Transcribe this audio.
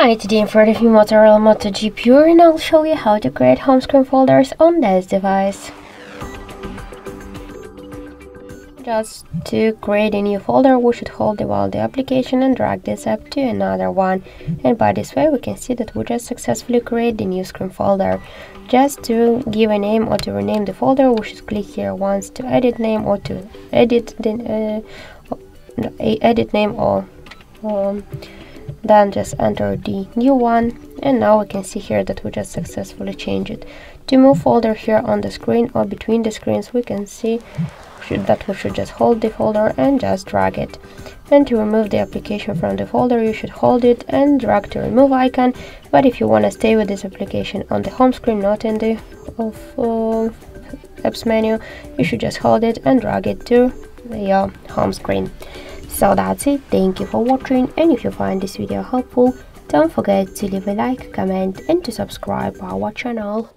Hi, today in front of me Motorola Moto G Pure and I'll show you how to create home screen folders on this device. Just to create a new folder, we should hold the Valdi application and drag this up to another one. And by this way, we can see that we just successfully create the new screen folder. Just to give a name or to rename the folder, we should click here once to edit name or to edit the uh, edit name or um, then just enter the new one. And now we can see here that we just successfully changed it. To move folder here on the screen or between the screens we can see that we should just hold the folder and just drag it. And to remove the application from the folder you should hold it and drag the remove icon. But if you want to stay with this application on the home screen not in the of, uh, apps menu you should just hold it and drag it to your home screen so that's it, thank you for watching and if you find this video helpful, don't forget to leave a like, comment and to subscribe our channel.